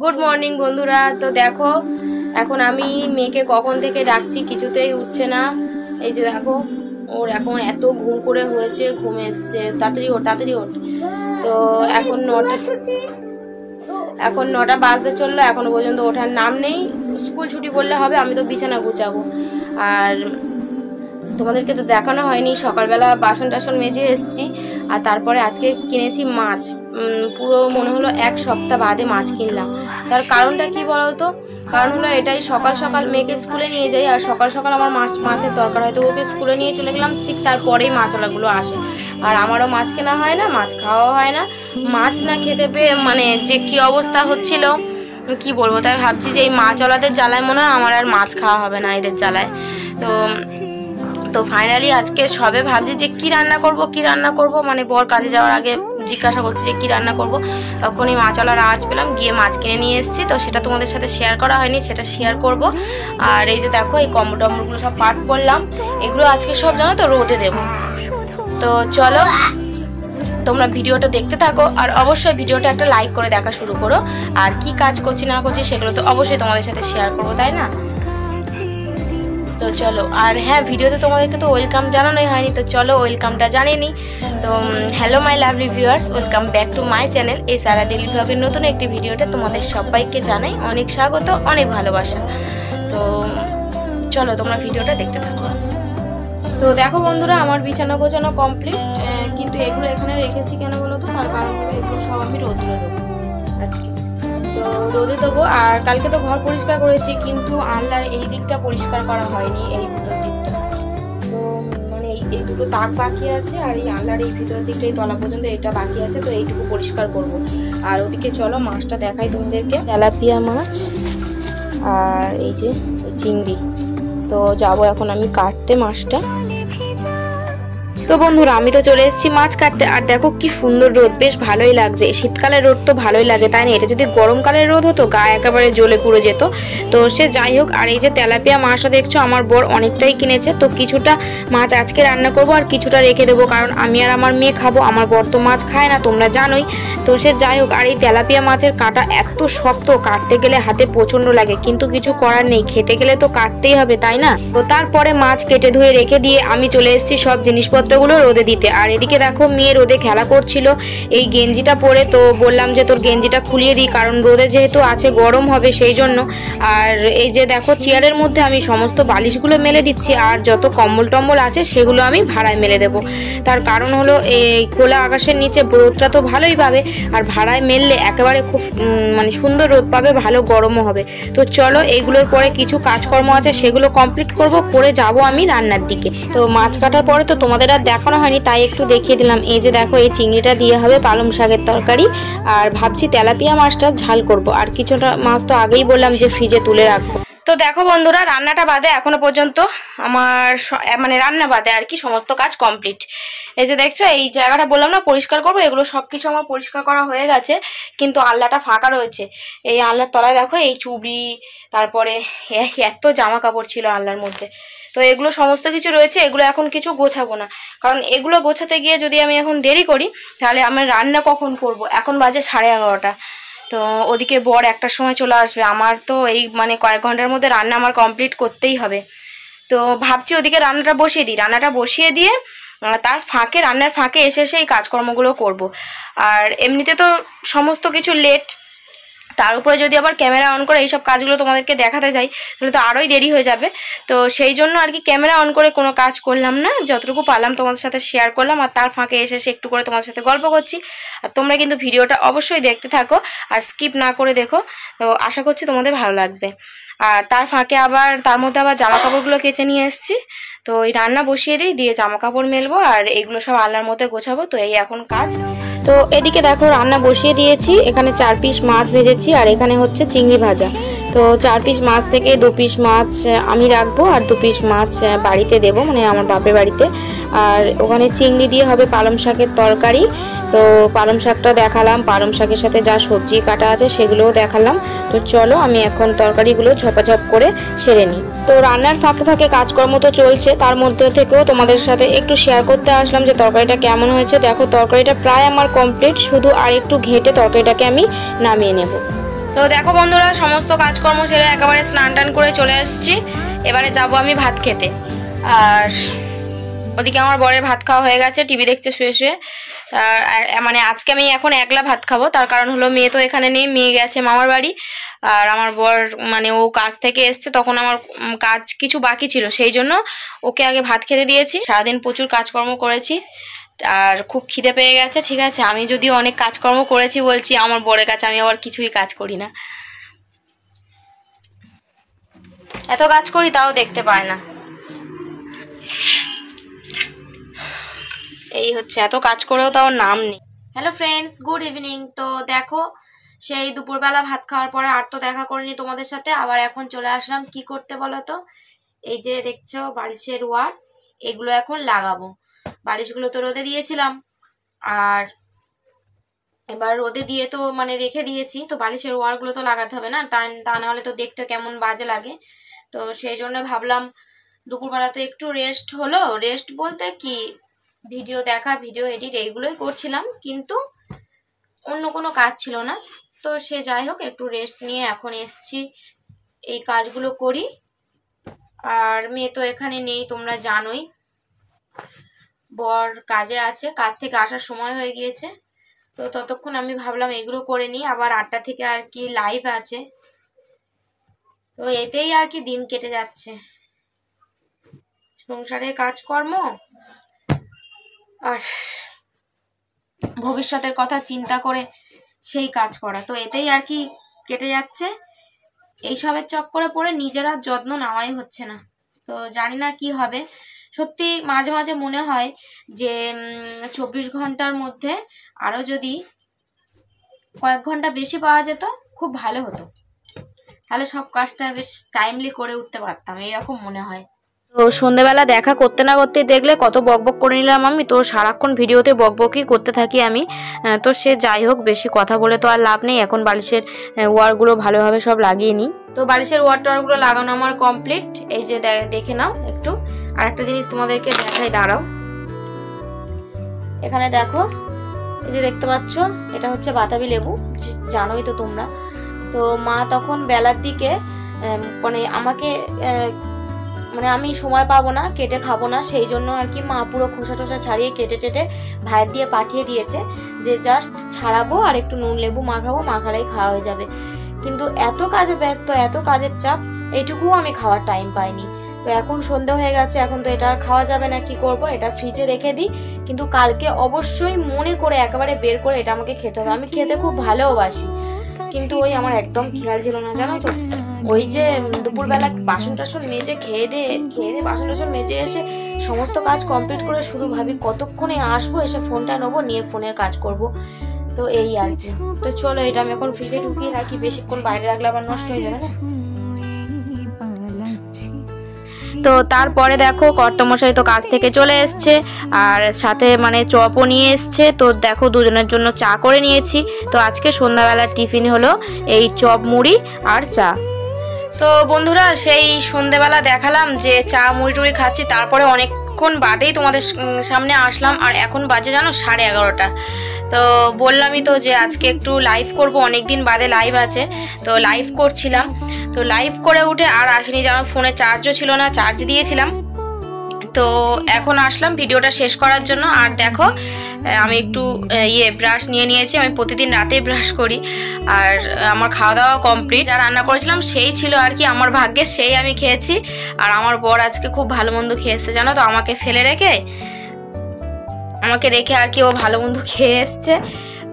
Good morning বন্ধুরা। তো দেখো, এখন আমি মেয়েকে কখন থেকে ডাকছি কিছুতেই উঠছে না। এই যে দেখো, ওর এখন এত ঘুম করে হয়েছে, ঘুম এসছে। তাড়াতাড়ি ওঠ তাড়াতাড়ি ওঠ। তো এখন নটা এখন নটা বাজতে চলল, এখনও পর্যন্ত ওঠার নাম নেই। স্কুল ছুটি বললে হবে, আমি তো বিছানা গুছাবো। আর তোমাদেরকে তো দেখানো হয়নি, সকালবেলা বাসন টাসন মেজে এসেছি। আর তারপরে আজকে কিনেছি মাছ। পুরো মনে হলো এক সপ্তাহ বাদে মাছ কিনলাম। তার কারণটা কি বলো তো কারণ হলো এটাই সকাল সকাল মেয়েকে স্কুলে নিয়ে যাই, আর সকাল সকাল আমার মাছ, মাছের দরকার হয়, তো ওকে স্কুলে নিয়ে চলে গেলাম, ঠিক তারপরেই মাছওয়ালাগুলো আসে। আর আমারও মাছ কেনা হয় না, মাছ খাওয়া হয় না। মাছ না খেতে পেয়ে মানে যে কি অবস্থা হচ্ছিল, কি বলব? তাই ভাবছি যে এই মাছওয়ালাদের জ্বালায় মনে হয় আমার আর মাছ খাওয়া হবে না এদের জ্বালায়। তো তো ফাইনালি আজকে সবে ভাবছি যে কি রান্না করব, কি রান্না করব? মানে বর কাজে যাওয়ার আগে জিজ্ঞাসা করছি যে কি রান্না করব। তখনই মাছওয়ালার আওয়াজ পেলাম, গিয়ে মাছ কিনে নিয়ে এসেছি। তো সেটা তোমাদের সাথে শেয়ার করা হয়নি, সেটা শেয়ার করব। আর এই যে দেখো, এই কম্বল টম্বলগুলো সব পাট করলাম। এগুলো আজকে সব জানো তো রোদে দেবো। তো চলো, তোমরা ভিডিওটা দেখতে থাকো। আর অবশ্যই ভিডিওটা একটা লাইক করে দেখা শুরু করো। আর কি কাজ করছি না করছি সেগুলো তো অবশ্যই তোমাদের সাথে শেয়ার করব, তাই না? তো চলো, আর হ্যাঁ ভিডিওতে তোমাদেরকে তো ওয়েলকাম জানানোই হয়নি, তো চলো ওয়েলকামটা জানিয়ে নিই। তো hello my lovely viewers welcome back to my channel এই সারা ডেলি ব্লগের নতুন একটি ভিডিওটা তোমাদের সবাইকে জানাই অনেক স্বাগত, অনেক ভালোবাসা। তো, চলো, তোমরা ভিডিওটা দেখতে থাকো। তো দেখো বন্ধুরা, আমার বিছানা গোছানো কমপ্লিট কিন্তু এগুলো এখানে রেখেছি কেন বলো তো? তার কারণ এগুলো সব আমি আজকে। তো রোদে দেবো আর কালকে তো ঘর পরিষ্কার করেছি, কিন্তু আনলার এই দিকটা পরিষ্কার করা হয়নি, এই ভিতর দিকটা। তো মানে এই দুটো তাক বাকি আছে, আর এই আনলার এই ভিতর দিকটা এই তলা পর্যন্ত এটা বাকি আছে, তো এইটুকু পরিষ্কার করব। আর ওদিকে চলো, মাছটা দেখাই তোমাদেরকে। তেলাপিয়া মাছ, আর এই যে চিংড়ি। তো যাব এখন আমি কাটতে মাছটা। তো বন্ধুরা, আমি তো চলে এসেছি মাছ কাটতে। আর দেখো কি সুন্দর রোদ, বেশ ভালোই লাগছে। শীতকালের রোদ তো ভালোই লাগে, তাই না? এটা যদি গরমকালের রোদ হতো, গা একেবারে জ্বলে পুড়ে যেত। তো সে যাই হোক, আর এই যে তেলাপিয়া মাছটা দেখছ, আমার বর অনেকটাই কিনেছে। তো কিছুটা মাছ আজকে রান্না করব, আর কিছুটা রেখে দেবো, কারণ আমি আর আমার মেয়ে খাব, আমার বর তো মাছ খায় না, তোমরা জানোই। তো সে যাই হোক, আর এই তেলাপিয়া মাছের কাটা এত শক্ত, কাটতে গেলে হাতে প্রচণ্ড লাগে, কিন্তু কিছু করার নেই, খেতে গেলে তো কাটতেই হবে, তাই না? তো তারপরে মাছ কেটে ধুয়ে রেখে দিয়ে আমি চলে এসেছি সব জিনিসপত্রগুলো রোদে দিতে। আর এদিকে দেখো, মেয়ে রোদে খেলা করছিল। এই গেঞ্জিটা পরে তো বললাম যে তোর গেঞ্জিটা খুলিয়ে দিই, কারণ রোদে যেহেতু আছে, গরম হবে সেই জন্য। আর এই যে দেখো, চেয়ারের মধ্যে আমি সমস্ত বালিশগুলো মেলে দিচ্ছি, আর যত কম্বল টম্বল আছে সেগুলো আমি ভাড়ায় মেলে দেবো। তার কারণ হলো, এই খোলা আকাশের নিচে রোদটা তো ভালোই পাবে, আর ভাড়ায় মেললে একেবারে খুব মানে সুন্দর রোদ পাবে, ভালো গরমও হবে। তো চলো, এইগুলোর পরে কিছু কাজকর্ম আছে, সেগুলো কমপ্লিট করব, করে যাব আমি রান্নার দিকে। তো মাছ কাটার পরে তো তোমাদের আর দেখানো হয়নি, তাই একটু দেখিয়ে দিলাম। এই যে দেখো, এই চিংড়িটা দিয়ে হবে পালং শাকের তরকারি। আর ভাবছি তেলাপিয়া মাছটা ঝাল করব। আর কিছুটা মাছ তো আগেই বললাম যে ফ্রিজে তুলে রাখব। তো দেখো বন্ধুরা, রান্নাটা বাদে এখনও পর্যন্ত আমার মানে রান্না বাদে আর কি সমস্ত কাজ কমপ্লিট এই যে দেখছ, এই জায়গাটা বললাম না, পরিষ্কার করব, এগুলো সব কিছু আমার পরিষ্কার করা হয়ে গেছে, কিন্তু আল্লাটা ফাঁকা রয়েছে। এই আল্লার তলায় দেখো, এই চুবড়ি, তারপরে এত জামা কাপড় ছিল আল্লার মধ্যে। তো এগুলো সমস্ত কিছু রয়েছে, এগুলো এখন কিছু গোছাবো না। কারণ এগুলো গোছাতে গিয়ে যদি আমি এখন দেরি করি, তাহলে আমার রান্না কখন করব? এখন বাজে সাড়ে এগারোটা। তো ওদিকে বর একটার সময় চলে আসবে। আমার তো এই মানে কয়েক ঘণ্টার মধ্যে রান্না আমার কমপ্লিট করতেই হবে। তো ভাবছি ওদিকে রান্নাটা বসিয়ে দিই। রান্নাটা বসিয়ে দিয়ে তার ফাঁকে, রান্নার ফাঁকে এসে এসে এই কাজকর্মগুলো করব। আর এমনিতে তো সমস্ত কিছু লেট তার উপরে যদি আবার ক্যামেরা অন করে এইসব কাজগুলো তোমাদেরকে দেখাতে যাই, তাহলে তো আরোই দেরি হয়ে যাবে। তো সেই জন্য আর কি ক্যামেরা অন করে কোনো কাজ করলাম না, যতটুকু পারলাম তোমাদের সাথে শেয়ার করলাম, আর তার ফাঁকে এসে এসে একটু করে তোমাদের সাথে গল্প করছি। আর তোমরা কিন্তু ভিডিওটা অবশ্যই দেখতে থাকো, আর স্কিপ না করে দেখো। তো আশা করছি তোমাদের ভালো লাগবে। আর তার ফাঁকে আবার, তার মধ্যে আবার জামা কাপড়গুলো কেচে নিয়ে এসেছি। তো ওই রান্না বসিয়ে দিই, দিয়ে জামা কাপড় মেলবো, আর এগুলো সব আলনার মধ্যে গোছাবো। তো এই এখন কাজ। তো এদিকে দেখো রান্না বসিয়ে দিয়েছি। এখানে চার পিস মাছ ভেজেছি আর এখানে হচ্ছে চিংড়ি ভাজা। তো চার পিস মাছ থেকে দু পিস মাছ আমি রাখব আর দু পিস মাছ বাড়িতে দেব মানে আমার বাপের বাড়িতে। আর ওখানে চিংড়ি দিয়ে হবে পালং শাকের তরকারি। তো পালং শাকটা দেখালাম। পালং শাকের সাথে যা সবজি কাটা আছে সেগুলোও দেখালাম। তো চলো আমি এখন তরকারিগুলো ঝপাঝপ করে সেরে নিই। তো রান্নার ফাঁকে ফাঁকে কাজকর্ম তো চলছে। তার মধ্যে থেকেও তোমাদের সাথে একটু শেয়ার করতে আসলাম যে তরকারিটা কেমন হয়েছে। দেখো, তরকারিটা প্রায় আমার কমপ্লিট শুধু আর একটু ঘেটে তরকারিটাকে আমি নামিয়ে নেব। তো দেখো বন্ধুরা, সমস্ত কাজকর্ম সেরে একেবারে স্নান টান করে চলে এসেছি। এবারে যাব আমি ভাত খেতে। আর ওদিকে আমার বরের ভাত খাওয়া হয়ে গেছে। টিভি দেখছে, শুয়ে শুয়ে। মানে আজকে আমি এখন একলা ভাত খাব, তার কারণ হলো মেয়ে তো এখানে নেই, মেয়ে গেছে মামার বাড়ি। আর আমার বর মানে ও কাজ থেকে এসছে, তখন আমার কাজ কিছু বাকি ছিল, সেই জন্য ওকে আগে ভাত খেতে দিয়েছি। সারাদিন প্রচুর কাজকর্ম করেছি, আর খুব খিদে পেয়ে গেছে, ঠিক আছে? আমি যদিও অনেক কাজকর্ম করেছি বলছি, আমার বরের কাছে আমি আবার কিছুই কাজ করি না। এত কাজ করি, তাও দেখতে পায় না। এই হচ্ছে, এত কাজ করেও তাও নাম নেই। হ্যালো ফ্রেন্ডস গুড ইভিনিং তো দেখো, সেই দুপুরবেলা ভাত খাওয়ার পরে আর তো দেখা করিনি তোমাদের সাথে, আবার এখন চলে আসলাম। কি করতে বলো তো? এই যে দেখছ, বালিশের ওয়ার, এগুলো এখন লাগাবো। বালিশগুলো তো রোদে দিয়েছিলাম, আর এবার রোদে দিয়ে তো মানে রেখে দিয়েছি, তো বালিশের ওয়ারগুলো তো লাগাতে হবে না, তা তা নাহলে তো দেখতে কেমন বাজে লাগে। তো সেই জন্য ভাবলাম, দুপুরবেলা তো একটু রেস্ট হলো। রেস্ট বলতে কি? ভিডিও দেখা, ভিডিও এডিট এইগুলোই করছিলাম, কিন্তু অন্য কোনো কাজ ছিল না। তো সে যাই হোক, একটু রেস্ট নিয়ে এখন এসছি, এই কাজগুলো করি। আর মেয়ে তো এখানে নেই, তোমরা জানোই। বর কাজে আছে, কাজ থেকে আসার সময় হয়ে গিয়েছে। তো ততক্ষণ আমি ভাবলাম এগুলো করে নিই, আবার আটটা থেকে আর কি লাইভ আছে। তো এতেই আর কি দিন কেটে যাচ্ছে। সংসারের কাজকর্ম আর ভবিষ্যতের কথা চিন্তা করে সেই কাজ করা। তো এতেই আর কি কেটে যাচ্ছে। এইসবের চক্করে পড়ে নিজের যত্ন নেওয়াই হচ্ছে না। তো জানি না কি হবে। সত্যি মাঝে মাঝে মনে হয় যে চব্বিশ ঘণ্টার মধ্যে আরও যদি কয়েক ঘণ্টা বেশি পাওয়া যেত, খুব ভালো হতো। তাহলে সব কাজটা বেশ টাইমলি করে উঠতে পারতাম এরকম মনে হয়। তো সন্ধেবেলা দেখা করতে না করতে দেখলে কত বকবক করে নিলাম আমি। তো সারাক্ষণ ভিডিওতে বকবকই করতে থাকি আমি। তো সে যাই হোক, বেশি কথা বলে তো আর লাভ নেই। এখন বালিশের ওয়ারগুলো ভালোভাবে সব লাগিয়ে নিই। তো বালিশের ওয়ার টাওয়ারগুলো লাগানো আমার কমপ্লিট এই যে দেখে নাও একটু। আর একটা জিনিস তোমাদেরকে দেখাই, দাঁড়াও। এখানে দেখো, এই যে দেখতে পাচ্ছ, এটা হচ্ছে বাতাবি লেবু। জানোই তো তোমরা। তো মা তখন বেলার দিকে মানে আমাকে মানে আমি সময় পাবো না, কেটে খাব না, সেই জন্য আর কি মা পুরো খোসা টোসা ছাড়িয়ে কেটে টেটে ভাইয়ের দিয়ে পাঠিয়ে দিয়েছে যে জাস্ট ছাড়াবো আর একটু নুন, লেবু মাখাবো মাখালেই খাওয়া হয়ে যাবে। কিন্তু এত কাজে ব্যস্ত, এত কাজের চাপ, এইটুকুও আমি খাওয়ার টাইম পাইনি। তো এখন সন্ধে হয়ে গেছে, এখন তো এটা আর খাওয়া যাবে না, কি করব? এটা ফ্রিজে রেখে দিই। কিন্তু কালকে অবশ্যই মনে করে একেবারে বের করে এটা আমাকে খেতে হবে। আমি খেতে খুব ভালোবাসি। কিন্তু ওই আমার একদম খেয়াল ছিল না, জানো তো? ওই যে দুপুরবেলা বাসন টাসন মেজে খেয়ে দিয়ে খেয়ে দিয়ে বাসন টাসন মেজে এসে সমস্ত কাজ কমপ্লিট করে শুধু ভাবি কতক্ষণে আসব, এসে ফোনটা নেব, নিয়ে ফোনের কাজ করব। তো এই আর কি। তো চলো এটা আমি এখন ফ্রিজে ঢুকিয়ে রাখি, বেশিক্ষণ বাইরে রাখলে আবার নষ্ট হয়ে যাবে তো তারপরে দেখো কর্তমশাই তো কাজ থেকে চলে এসছে, আর সাথে মানে চপও নিয়ে এসছে। তো দেখো দুজনের জন্য চা করে নিয়েছি। তো আজকে সন্ধ্যাবেলার টিফিন হলো এই চপ মুড়ি আর চা। তো বন্ধুরা, সেই সন্ধেবেলা দেখালাম যে চা মুড়ি টুড়ি খাচ্ছি, তারপরে অনেকক্ষণ বাদেই তোমাদের সামনে আসলাম, আর এখন বাজে জানো সাড়ে এগারোটা। তো বললামই তো যে আজকে একটু লাইভ করব অনেক দিন বাদে লাইভ আছে, তো লাইভ করছিলাম। তো লাইভ করে উঠে আর আসেনি, যেন ফোনে চার্জও ছিল না চার্জ দিয়েছিলাম। তো এখন আসলাম, ভিডিওটা শেষ করার জন্য। আর দেখো আমি একটু ইয়ে ব্রাশ নিয়ে নিয়েছি, আমি প্রতিদিন রাতে ব্রাশ করি। আর আমার খাওয়া দাওয়া কমপ্লিট যা রান্না করেছিলাম, সেই ছিল আর কি আমার ভাগ্যে, সেই আমি খেয়েছি। আর আমার বর আজকে খুব ভালো মন্দ খেয়েছে, জানো তো? আমাকে ফেলে রেখে, আমাকে রেখে আর কি ও ভালো মন্দ খেয়ে এসছে।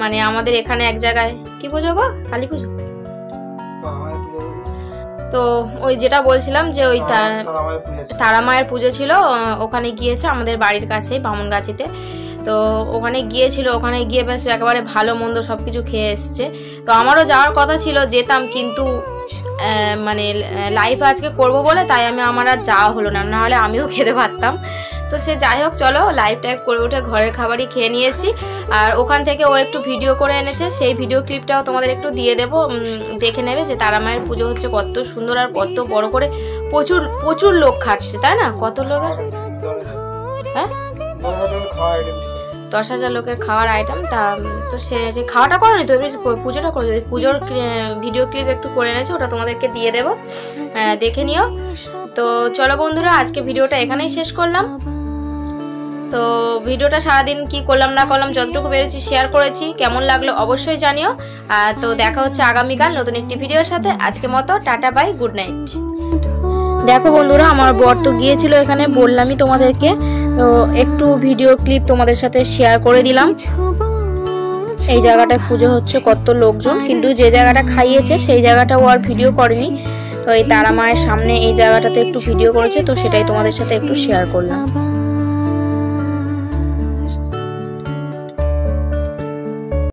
মানে আমাদের এখানে এক জায়গায়, কি পুজো গো? কালী পুজো? তো ওই যেটা বলছিলাম যে ওই তারা মায়ের পুজো ছিল। ওখানে গিয়েছে আমাদের বাড়ির কাছে বামনগাছিতে তো ওখানে গিয়েছিল ওখানে গিয়ে বেশ একেবারে ভালো মন্দ সব কিছু খেয়ে এসছে। তো আমারও যাওয়ার কথা ছিল যেতাম কিন্তু মানে লাইফ আজকে করব বলে তাই আমি আমার আর যাওয়া হলো না। নাহলে আমিও খেতে পারতাম। তো সে যাই হোক চলো লাইভ টাইভ করে উঠে ঘরের খাবারই খেয়ে নিয়েছি। আর ওখান থেকে ও একটু ভিডিও করে এনেছে সেই ভিডিও ক্লিপটাও তোমাদের একটু দিয়ে দেবো। দেখে নেবে যে তারা মায়ের পুজো হচ্ছে কত সুন্দর আর কত বড় করে। প্রচুর প্রচুর লোক খাচ্ছে তাই না? কত লোক হ্যাঁ? দশ হাজার লোকের খাওয়ার আইটেম তা তো সে খাওয়াটা করো নি তো এমনি পুজোটা করো। পুজোর ভিডিও ক্লিপ একটু করে এনেছে ওটা তোমাদেরকে দিয়ে দেবো। আহ, দেখে নিও। তো চলো বন্ধুরা আজকে ভিডিওটা এখানেই শেষ করলাম। তো ভিডিওটা সারাদিন কি করলাম না করলাম, যতটুকু পেরেছি শেয়ার করেছি, কেমন লাগল অবশ্যই জানিও। আর তো দেখা হচ্ছে আগামীকাল নতুন একটি ভিডিওর সাথে। আজকে মতো টাটা বাই গুড নাইট দেখো বন্ধুরা, আমার বর তো গিয়েছিল এখানে, বললামই তোমাদেরকে। তো একটু ভিডিও ক্লিপ তোমাদের সাথে শেয়ার করে দিলাম। এই জায়গাটায় পুজো হচ্ছে কত লোকজন, কিন্তু যে জায়গাটা খাইয়েছে, সেই জায়গাটা ও আর ভিডিও করেনি। তো এই তারা মায়ের সামনে এই জায়গাটাতে একটু ভিডিও করেছে, তো সেটাই তোমাদের সাথে একটু শেয়ার করলাম।